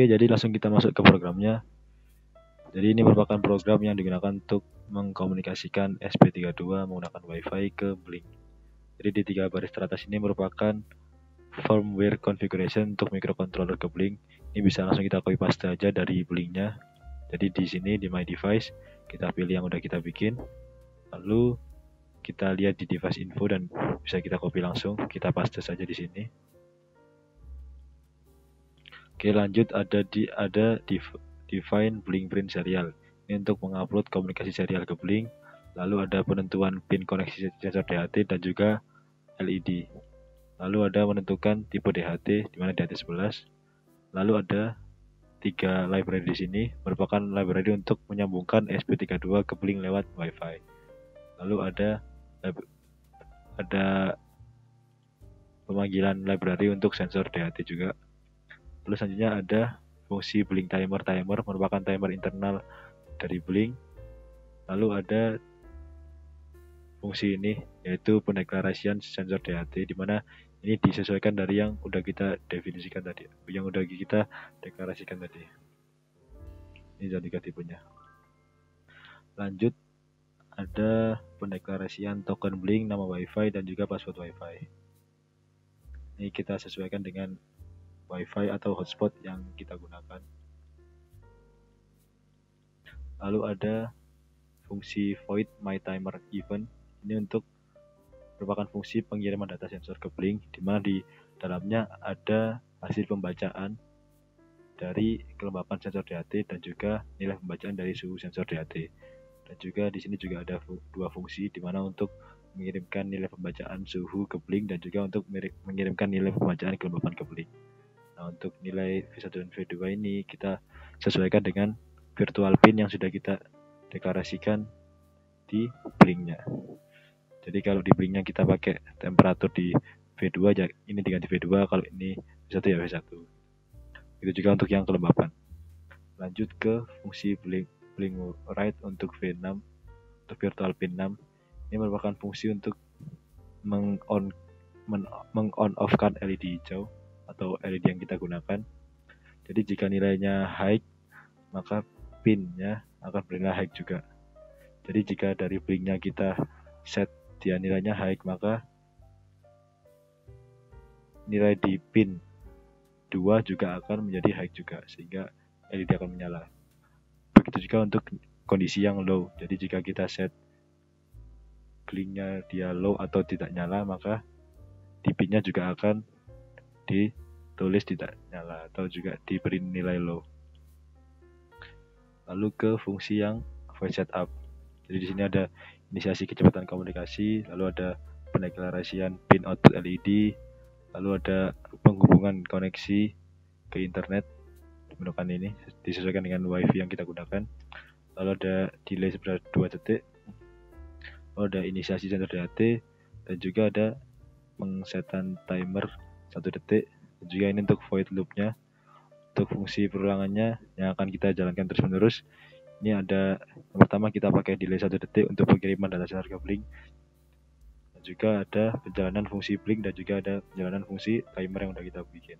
Oke, jadi langsung kita masuk ke programnya. Jadi ini merupakan program yang digunakan untuk mengkomunikasikan SP32 menggunakan WiFi ke Blink. Jadi di tiga baris teratas ini merupakan firmware configuration untuk microcontroller ke Blink. Ini bisa langsung kita copy paste aja dari Blinknya. Jadi di sini di My Device kita pilih yang udah kita bikin. Lalu kita lihat di device info dan bisa kita copy langsung. Kita paste saja di sini. Oke lanjut. Ada di ada di define Blink print serial. Ini untuk mengupload komunikasi serial ke Blink lalu ada penentuan pin koneksi sensor DHT dan juga LED lalu ada menentukan tipe DHT di mana DHT 11 lalu ada tiga library di sini merupakan library untuk menyambungkan SP32 ke Blink lewat WiFi. Lalu ada ada pemanggilan library untuk sensor DHT juga Lalu selanjutnya ada fungsi blink timer timer merupakan timer internal dari blink. Lalu ada fungsi ini yaitu pendeklarasian sensor DHT di mana ini disesuaikan dari yang udah kita definisikan tadi, yang udah kita deklarasikan tadi. Ini jadi tipenya. Lanjut ada pendeklarasian token blink, nama WiFi dan juga password WiFi. Ini kita sesuaikan dengan WiFi atau hotspot yang kita gunakan. Lalu ada fungsi void my timer event. Ini untuk merupakan fungsi pengiriman data sensor ke Blink di mana di dalamnya ada hasil pembacaan dari kelembapan sensor DHT dan juga nilai pembacaan dari suhu sensor DHT. Dan juga di sini juga ada dua fungsi di mana untuk mengirimkan nilai pembacaan suhu ke Blink dan juga untuk mengirimkan nilai pembacaan kelembapan ke Blink. Nah, untuk nilai V1 dan V2 ini kita sesuaikan dengan virtual pin yang sudah kita deklarasikan di blinknya. Jadi kalau di blinknya kita pakai temperatur di V2, ya ini diganti V2, kalau ini V1 ya V1. Itu juga untuk yang kelembapan. Lanjut ke fungsi blink, blink right untuk V6, untuk virtual pin 6. Ini merupakan fungsi untuk meng-on meng-on-off-kan LED hijau atau LED yang kita gunakan. Jadi jika nilainya high, maka pinnya akan bernilai high juga. Jadi jika dari blinknya kita set dia nilainya high, maka nilai di pin 2 juga akan menjadi high juga, sehingga LED akan menyala. Begitu juga untuk kondisi yang low. Jadi jika kita set blinknya dia low atau tidak nyala, maka di pinnya juga akan ditulis tidak nyala atau juga diberi nilai low. Lalu ke fungsi yang voice setup. Jadi di sini ada inisiasi kecepatan komunikasi, lalu ada pendeklarasian pin output LED, lalu ada penghubungan koneksi ke internet menggunakan ini disesuaikan dengan wifi yang kita gunakan. Lalu ada delay sebentar 2 detik, lalu ada inisiasi sensor DHT, dan juga ada pengsetan timer satu detik. Dan juga ini untuk void loopnya untuk fungsi perulangannya yang akan kita jalankan terus menerus ini ada yang pertama kita pakai delay satu detik untuk pengiriman data ke blink dan juga ada perjalanan fungsi blink dan juga ada perjalanan fungsi timer yang sudah kita bikin